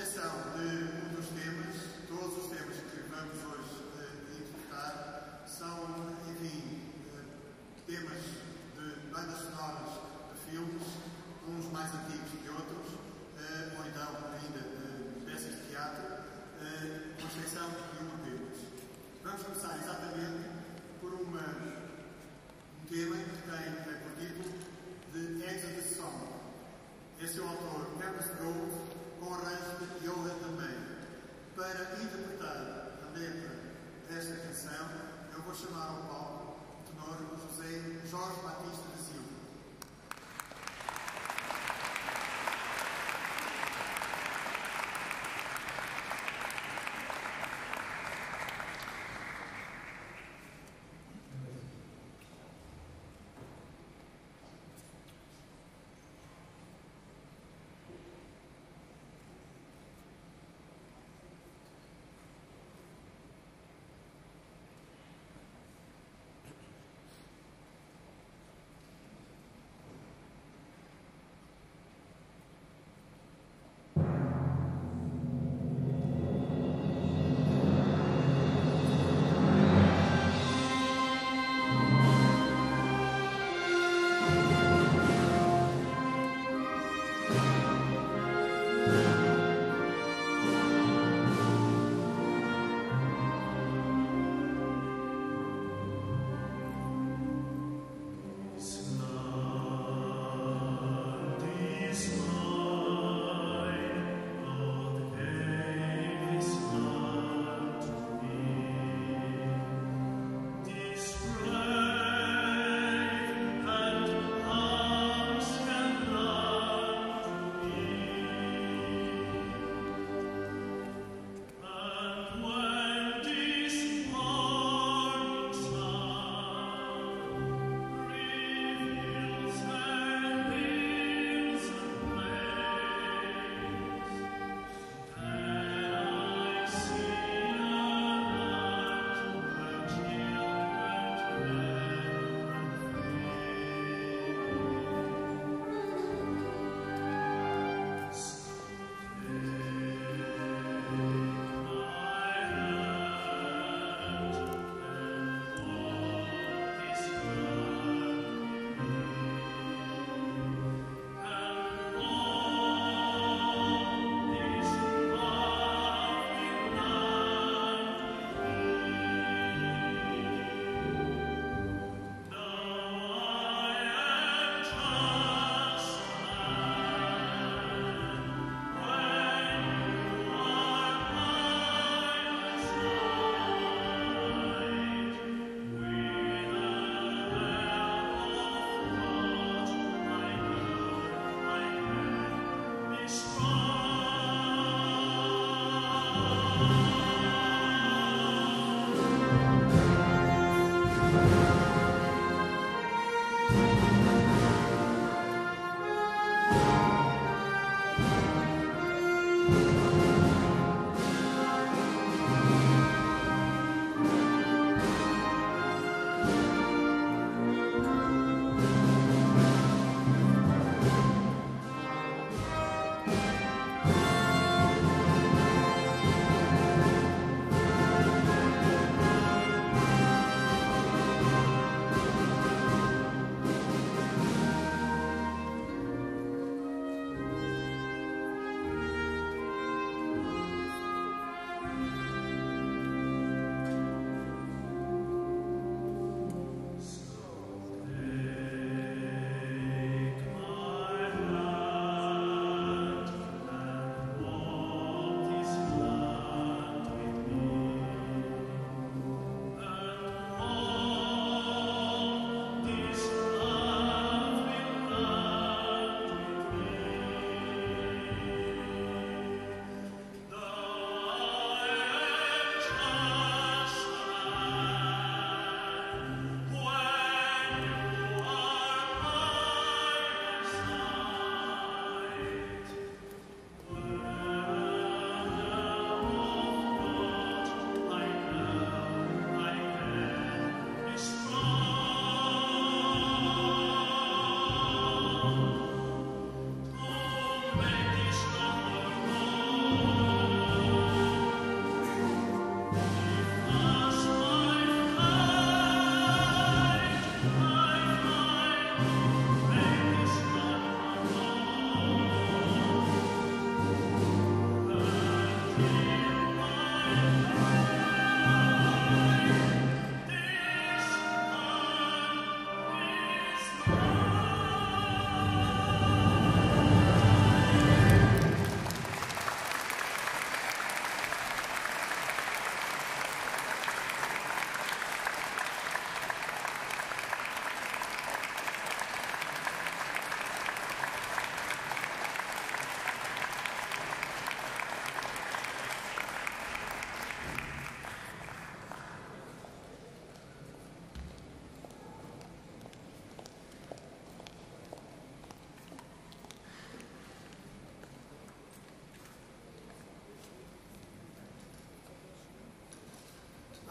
exceção de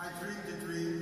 I dreamed a dream.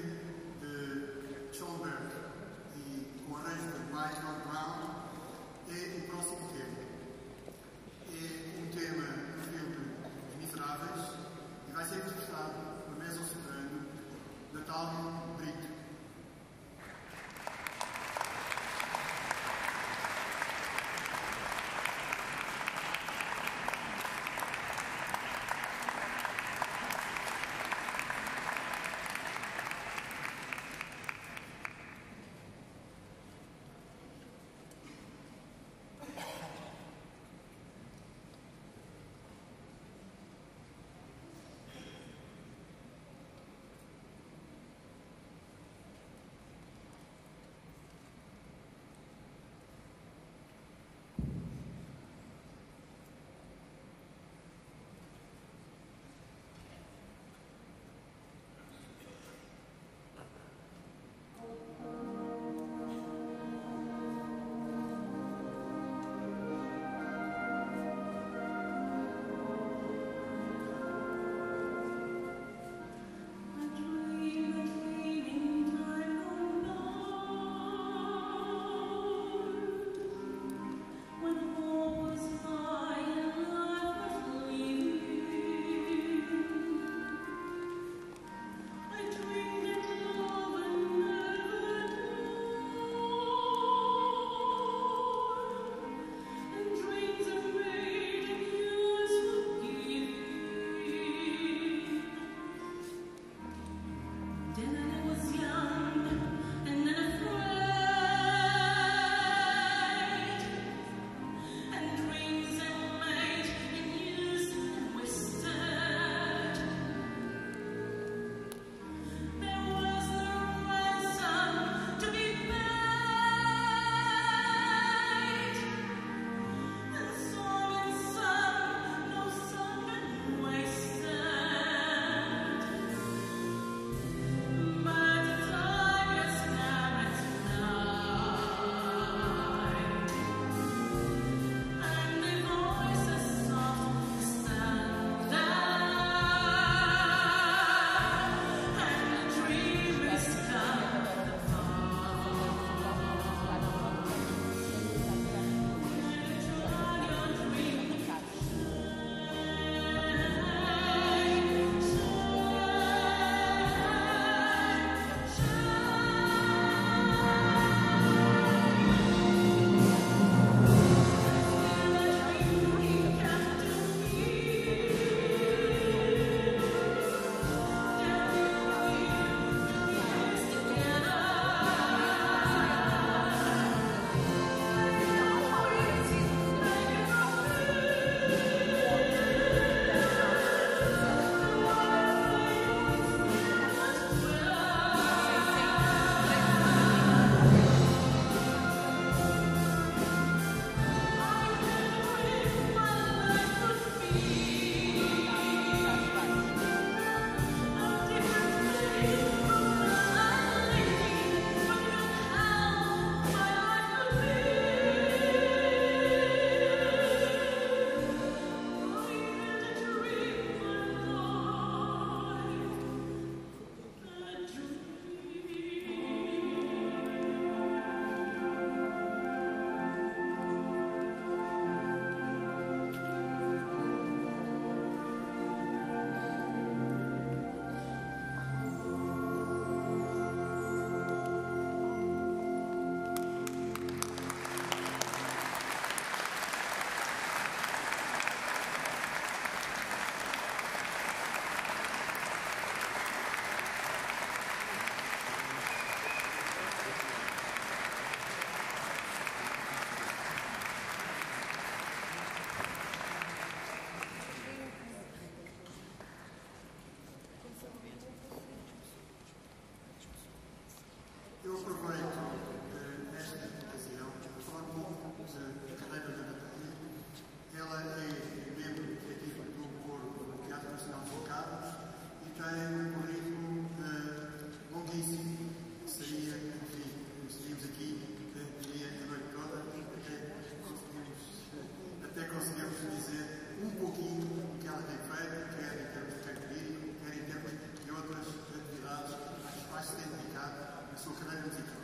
Conseguimos dizer um pouquinho do que ela tem feito, quer em termos de característico, quer em termos de outras atividades. às quais se tem dedicado na sua carreira musical.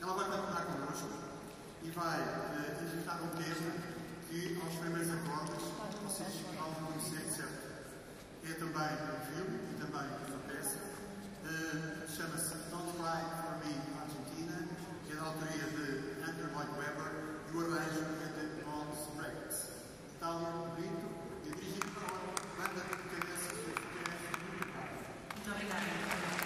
Ela vai partilhar connosco e vai uh, executar um tema que, aos primeiros acordes, vocês vão conhecer, certo? É também um filme e também uma peça. Uh, Chama-se Don't Cry for Me Argentina, que é da autoria de Andrew Lloyd Webber e o arranjo é de Mons Records. Itália, Brito, e dirigido para a banda de cabeça do Muito obrigada.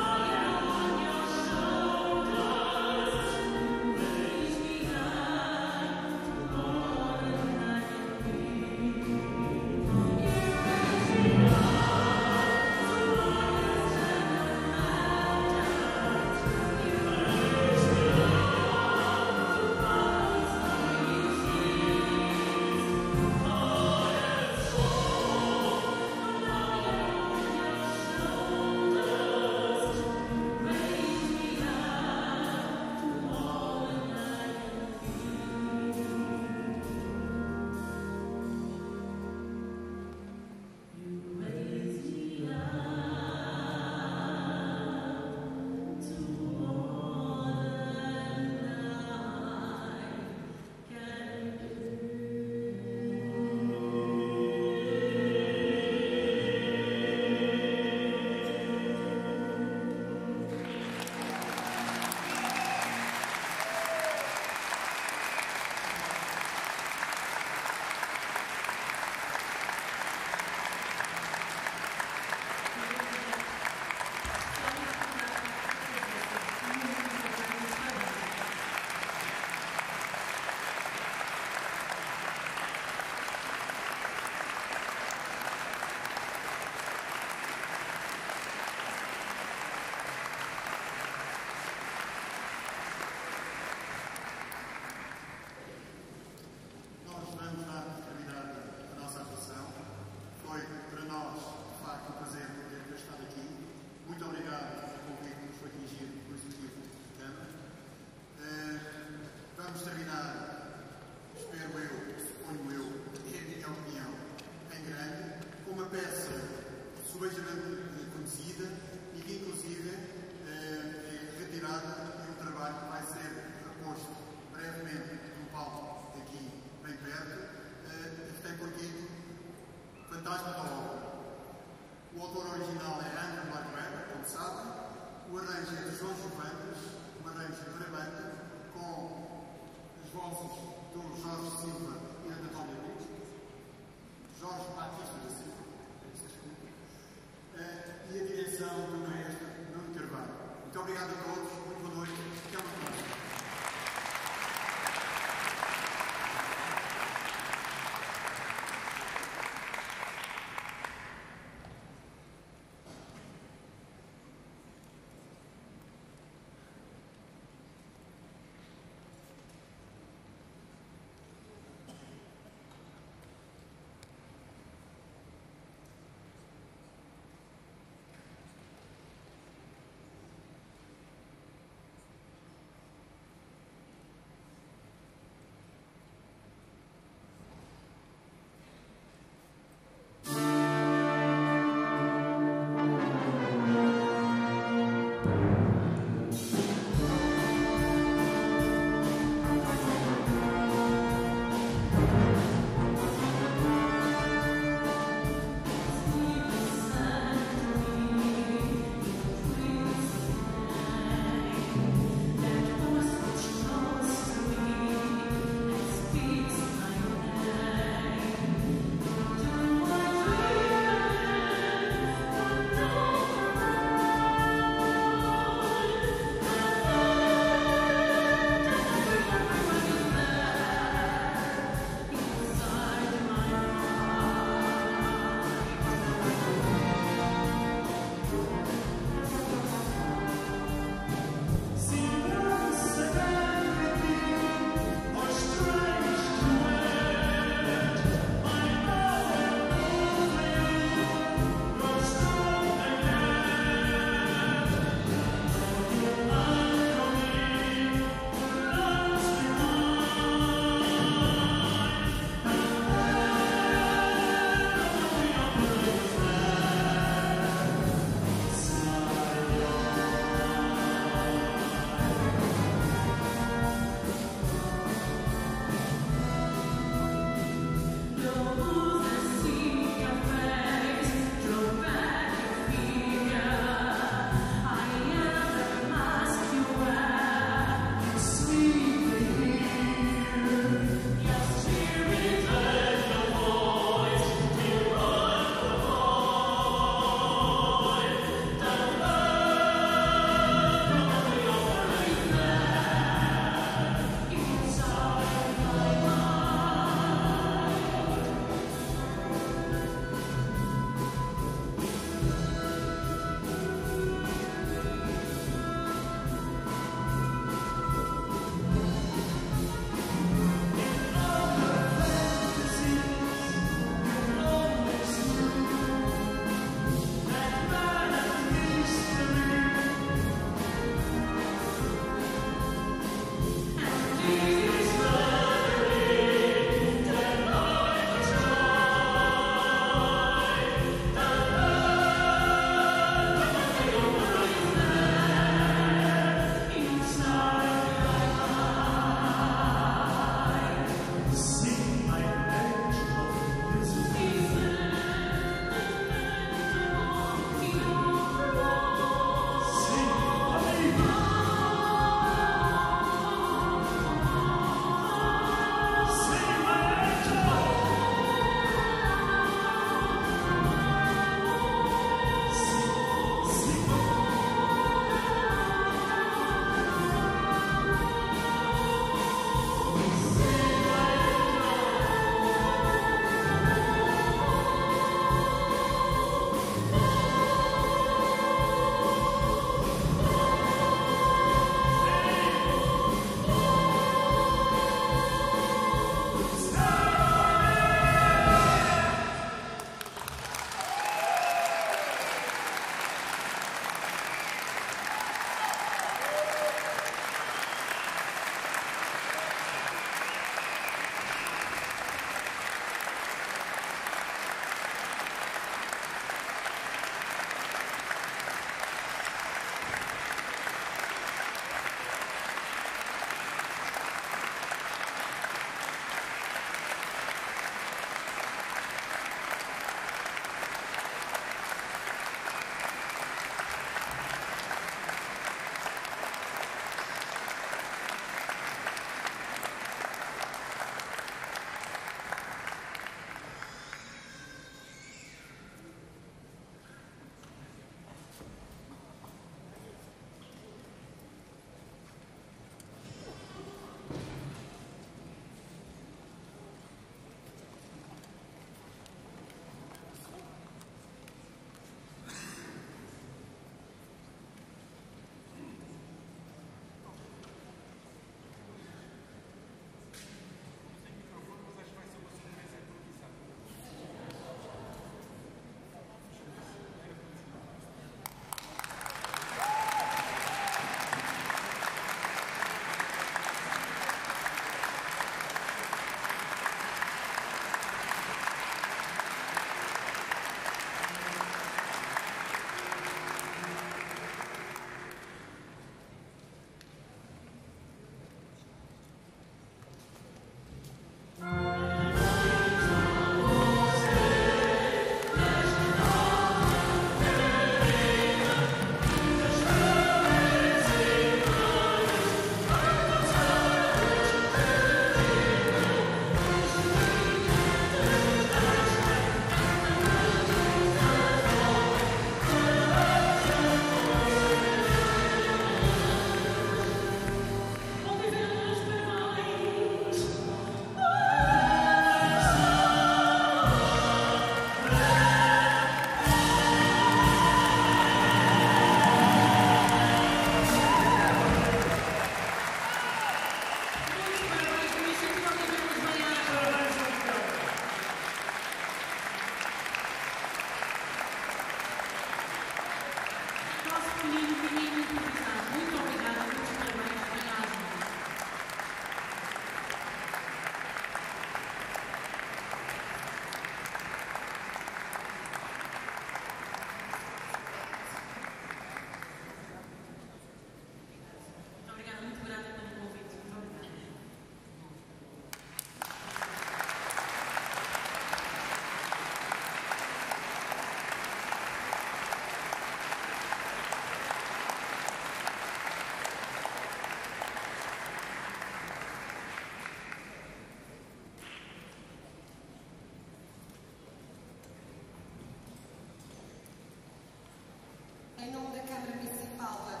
câmara principal da